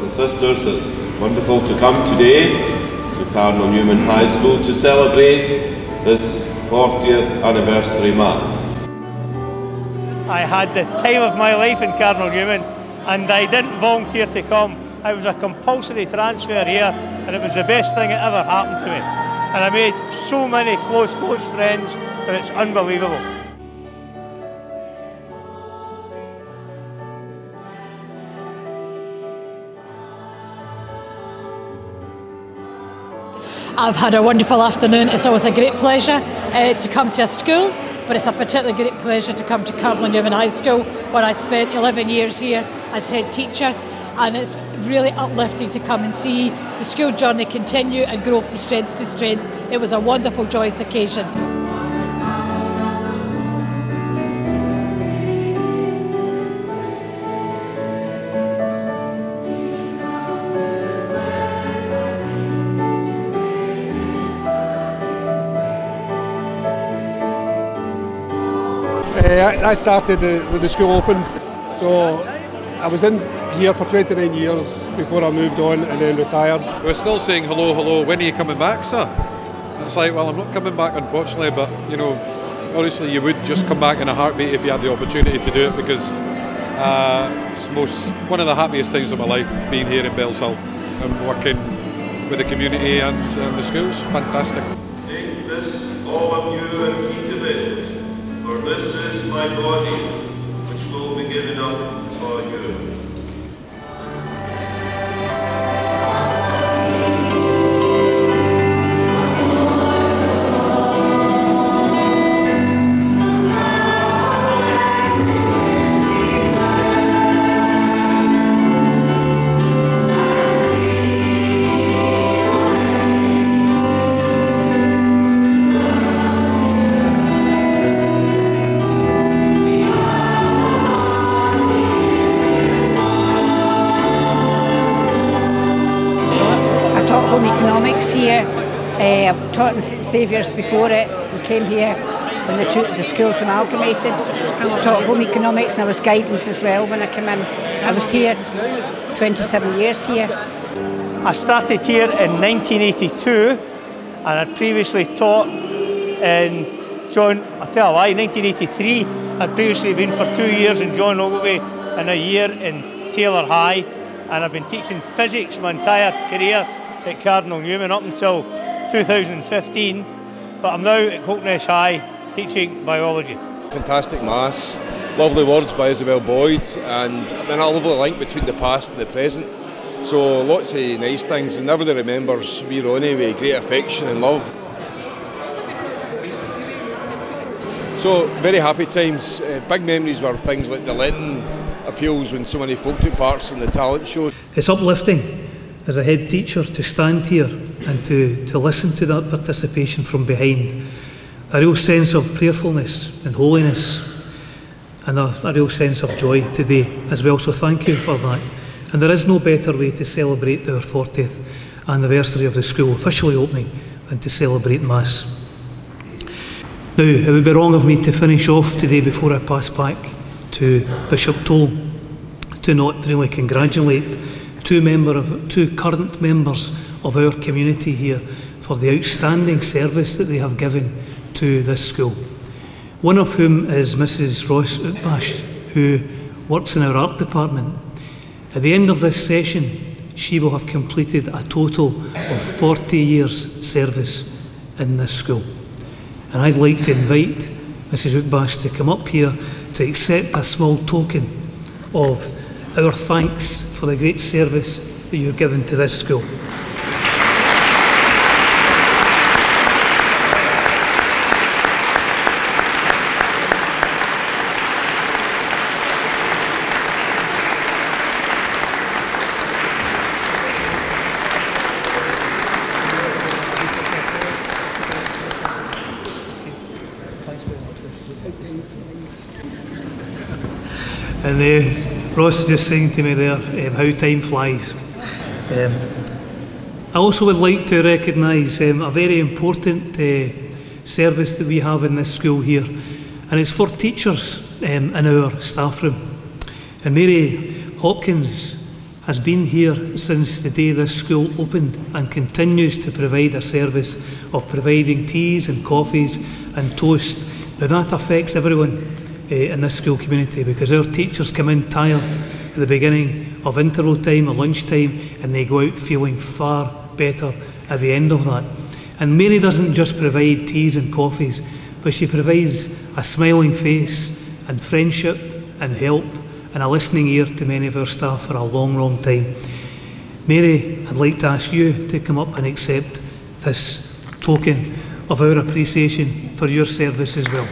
brothers and sisters, it's wonderful to come today to Cardinal Newman High School to celebrate this 40th anniversary Mass. I had the time of my life in Cardinal Newman and I didn't volunteer to come. I was a compulsory transfer here and it was the best thing that ever happened to me. And I made so many close, close friends that it's unbelievable. I've had a wonderful afternoon. It's always a great pleasure uh, to come to a school, but it's a particularly great pleasure to come to Cardinal Newman High School, where I spent 11 years here as head teacher. And it's really uplifting to come and see the school journey continue and grow from strength to strength. It was a wonderful, joyous occasion. Uh, I started uh, when the school opened, so I was in here for 29 years before I moved on and then retired. We're still saying hello, hello. When are you coming back, sir? It's like, well, I'm not coming back, unfortunately, but you know, honestly, you would just come back in a heartbeat if you had the opportunity to do it because uh, it's most one of the happiest times of my life being here in Bellshill and working with the community and, and the schools. Fantastic. Take this, all of you, and my body, which will be given up for you. Home economics here. Uh, I've taught in Saviour's before it. We came here when the, two, the schools amalgamated. I taught home economics and I was guidance as well when I came in. I was here 27 years here. I started here in 1982 and I'd previously taught in John, I'll tell you why, 1983. I'd previously been for two years in John Ogilvie and a year in Taylor High and I've been teaching physics my entire career at Cardinal Newman up until 2015 but I'm now at Coltness High teaching biology. Fantastic mass, lovely words by Isabel Boyd, and then a lovely link between the past and the present. So lots of nice things, and everybody remembers wee Ronnie with great affection and love. So very happy times. Uh, big memories were things like the Lenten appeals when so many folk took parts in the talent shows. It's uplifting as a head teacher to stand here and to, to listen to that participation from behind. A real sense of prayerfulness and holiness and a, a real sense of joy today as well. So thank you for that. And there is no better way to celebrate our 40th anniversary of the school officially opening than to celebrate Mass. Now, it would be wrong of me to finish off today before I pass back to Bishop Toal to not really congratulate two, member of, two current members of our community here for the outstanding service that they have given to this school. One of whom is Mrs Ross Utbash, who works in our art department. At the end of this session, she will have completed a total of 40 years service in this school. And I'd like to invite Mrs Utbash to come up here to accept a small token of our thanks for the great service that you've given to this school. And uh, Ross just saying to me there um, how time flies. Um, I also would like to recognise um, a very important uh, service that we have in this school here, and it's for teachers um, in our staff room. And Mary Hopkins has been here since the day this school opened and continues to provide a service of providing teas and coffees and toast. Now that affects everyone uh, in this school community because our teachers come in tired at the beginning of interval time or lunchtime and they go out feeling far better at the end of that. And Mary doesn't just provide teas and coffees, but she provides a smiling face and friendship and help and a listening ear to many of our staff for a long, long time. Mary, I'd like to ask you to come up and accept this token of our appreciation for your service as well.